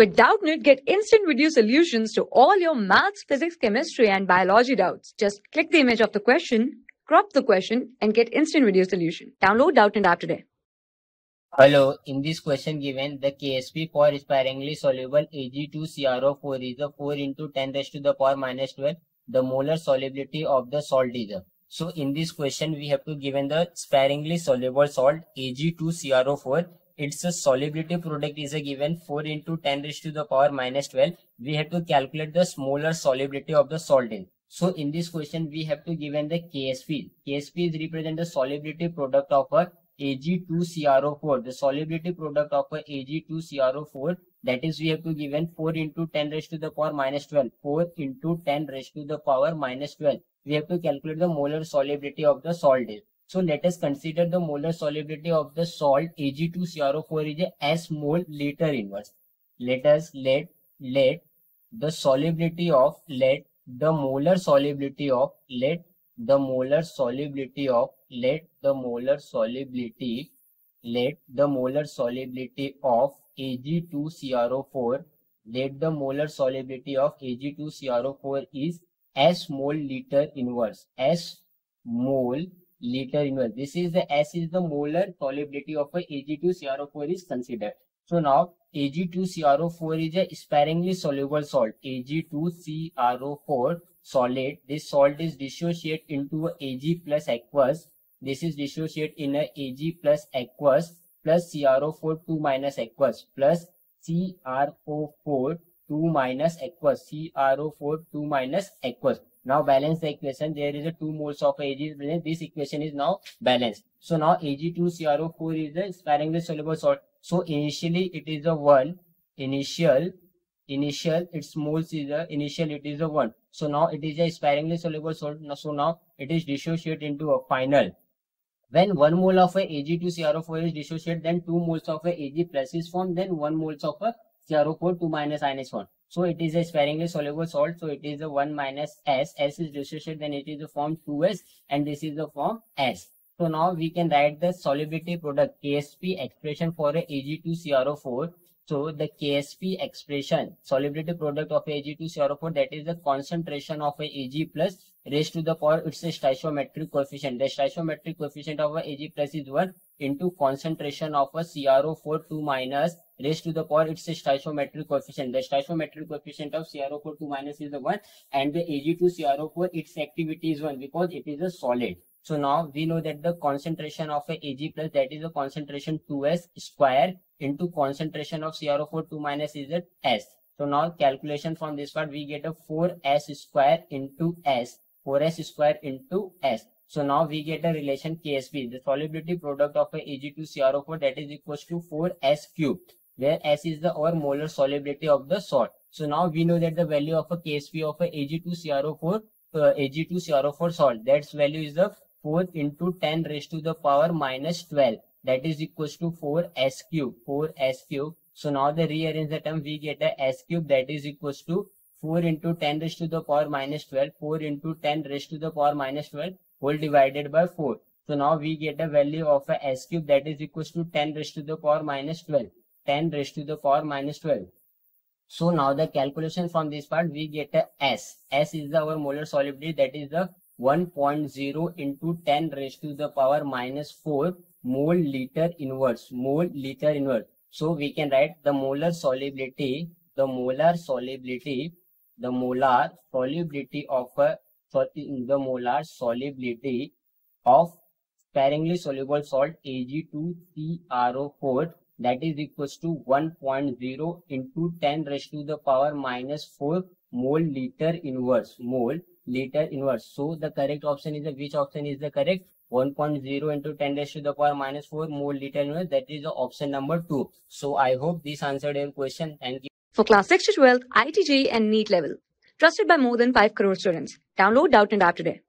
With Doubtnut, get instant video solutions to all your maths, physics, chemistry, and biology doubts. Just click the image of the question, crop the question, and get instant video solution. Download Doubtnut app today. Hello, in this question given, the KSP for sparingly soluble Ag2CrO4 is a 4 into 10 raised to the power minus 12. The molar solubility of the salt is a. So in this question, we have to given the sparingly soluble salt Ag2CrO4 its solubility product is a given 4 into 10 raised to the power minus 12. We have to calculate the molar solubility of the salt in. So in this question, we have to given the KSP. KSP is represent the solubility product of a Ag2CrO4. The solubility product of a Ag2CrO4 that is we have to given 4 into 10 raised to the power minus 12. 4 into 10 raised to the power minus 12. We have to calculate the molar solubility of the salt. So let us consider the molar solubility of the salt Ag2CrO4 is S mole liter inverse. Let us let let the solubility of let the molar solubility of let the molar solubility of let the molar solubility let the molar solubility of Ag2CrO4 let the molar solubility of Ag2CrO4 is S mole liter inverse S mole liter inverse. This is the S is the molar solubility of a Ag2CrO4 is considered. So now Ag2CrO4 is a sparingly soluble salt. Ag2CrO4 solid. This salt is dissociate into a Ag plus aqueous. This is dissociate in a Ag plus aqueous plus CrO4 2 minus aqueous plus CrO4 2 minus aqueous. CrO4 2 minus aqueous. Now balance the equation. There is a 2 moles of Ag. This equation is now balanced. So now Ag2CrO4 is a sparingly soluble salt. So initially it is a 1. Initial, initial its moles is a initial it is a 1. So now it is a sparingly soluble salt. So now it is dissociated into a final. When 1 mole of a Ag2CrO4 is dissociated, then 2 moles of a Ag plus is formed, then 1 moles of a CrO4 2 minus ion is formed. So it is a sparingly soluble salt. So it is a 1 minus S. S is dissociated. Then it is a form 2S and this is the form S. So now we can write the solubility product KSP expression for a Ag2CrO4. So the KSP expression solubility product of Ag2CrO4 that is the concentration of a Ag plus raised to the power it's a stoichiometric coefficient. The stoichiometric coefficient of a Ag plus is 1 into concentration of a CrO4 2 minus raised to the power it's a stoichiometric coefficient. The stoichiometric coefficient of CrO4 2 minus is the 1 and the Ag2CrO4 its activity is 1 because it is a solid. So now we know that the concentration of a Ag plus that is the concentration 2s square into concentration of CrO4 2 minus is at S. So now calculation from this part we get a 4s square into S 4s square into S. So now we get a relation KSP, the solubility product of a Ag2CrO4 that is equals to 4S cubed, where S is the or molar solubility of the salt. So now we know that the value of a KSP of a Ag2CrO4, uh, Ag2CrO4 salt, that value is the 4 into 10 raised to the power minus 12. That is equals to 4S cube, 4S cube. So now the rearrange the term, we get a S cube that is equals to 4 into 10 raised to the power minus 12, 4 into 10 raised to the power minus 12 whole divided by 4. So now we get a value of a s cube that is equals to 10 raised to the power minus 12. 10 raised to the power minus 12. So now the calculation from this part we get a s. s is our molar solubility that is the 1.0 into 10 raised to the power minus 4 mole liter inverse. Mole liter inverse. So we can write the molar solubility, the molar solubility, the molar solubility of a the molar solubility of sparingly soluble salt Ag2CrO4 that is equals to 1.0 into 10 raised to the power minus 4 mole liter inverse mole liter inverse. So the correct option is the which option is the correct 1.0 into 10 raised to the power minus 4 mole liter inverse that is the option number 2. So I hope this answered your question. Thank you. For class 6 to 12, IIT JEE and NEET level. Trusted by more than 5 crore students. Download Doubtnut app today.